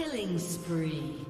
Killing spree.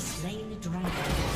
Slain the dragon.